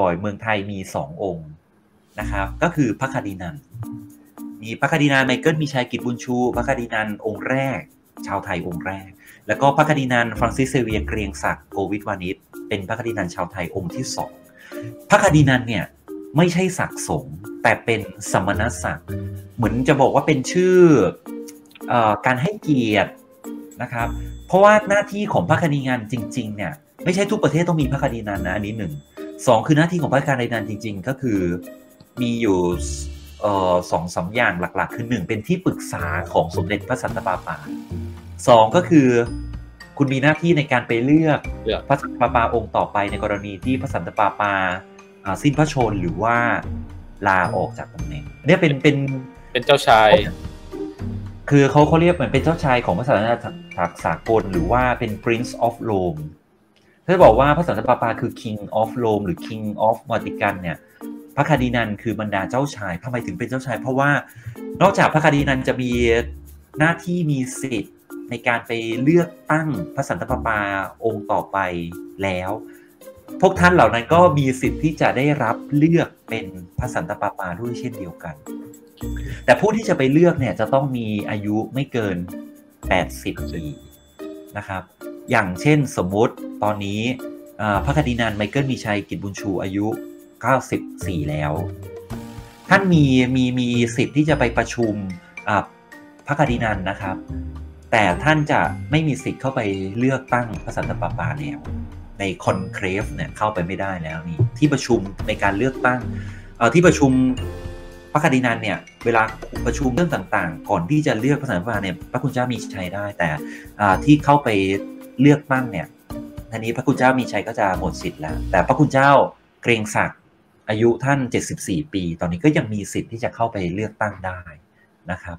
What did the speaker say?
บ่อยๆ เมืองไทยมีสององค์นะครับ ก็คือพระคาร์ดินัล มีพระคาร์ดินัลไมเคิลมีชัยกิจบุญชู พระคาร์ดินัลองค์แรก ชาวไทยองค์แรก แล้วก็พระคาร์ดินัลฟรังซิสเซเวียร์เกรียงศักดิ์โกวิทวานิชเป็นพระคาร์ดินัลชาวไทยองค์ที่สองพระคาร์ดินัลเนี่ยไม่ใช่ศักดิ์สงฆ์แต่เป็นสมณศักดิ์เหมือนจะบอกว่าเป็นชื่ออการให้เกียรตินะครับ เพราะว่าหน้าที่ของพระคาร์ดินัลจริง ๆ เนี่ยไม่ใช่ทุกประเทศต้องมีพระคดีนันนะอันนี้หนึ่ง สองคือหน้าที่ของพระคดีนันจริง ๆ ก็คือมีอยู่สองสาอย่างหลักๆ คือหนึ่งเป็นที่ปรึกษาของสมเด็จพระสันตะปาปาสองก็คือ คุณมีหน้าที่ในการไปเลือกพระสันตะปาปาองค์ต่อไปในกรณีที่พระสันตะปาปาสิ้นพระชนหรือว่าลาออกจากตำแหน่งเนี่ยเป็นเป็นเป็นเจ้าชาย คือเขาเขาเรียกเหมือนเป็นเจ้าชายของพระศาสนาสากลหรือว่าเป็น Prince of Rome ถ้าบอกว่าพระสันตะปาปาคือ King of Rome หรือ King of Vatican เนี่ยพระคดีนันคือบรรดาเจ้าชายทำไมถึงเป็นเจ้าชาย เพราะว่านอกจากพระคดีนันจะมีหน้าที่มีสิทธิ์ในการไปเลือกตั้งพระสันตะปาปาองค์ต่อไปแล้ว พวกท่านเหล่านั้นก็มีสิทธิ์ที่จะได้รับเลือกเป็นพระสันตะปาปาด้วยเช่นเดียวกัน แต่ผู้ที่จะไปเลือกเนี่ยจะต้องมีอายุไม่เกิน 80ปีนะครับ อย่างเช่นสมมติ ตอนนี้พระคดีนันไมเคิลมีชัยกิจบุญชูอายุ 94 แล้ว ท่านมีมีมีสิทธิ์ที่จะไปประชุมพระคดีนันนะครับ แต่ท่านจะไม่มีสิทธิ์เข้าไปเลือกตั้งพระสันตะปาปาแล้วในคอนเครฟเนี่ยเข้าไปไม่ได้แล้วนี่ที่ประชุมในการเลือกตั้งที่ประชุมพระคดีนันเนี่ยเวลาประชุมเรื่องต่างๆ ก่อนที่จะเลือกพระสันตะปาปาเนี่ยพระคุณเจ้ามีชัยได้แต่ที่เข้าไปเลือกตั้งเนี่ย ทีนี้พระคุณเจ้ามีชัยก็จะหมดสิทธิ์แล้ว แต่พระคุณเจ้าเกรงศักดิ์อายุท่าน 74 ปี ตอนนี้ก็ยังมีสิทธิ์ที่จะเข้าไปเลือกตั้งได้นะครับ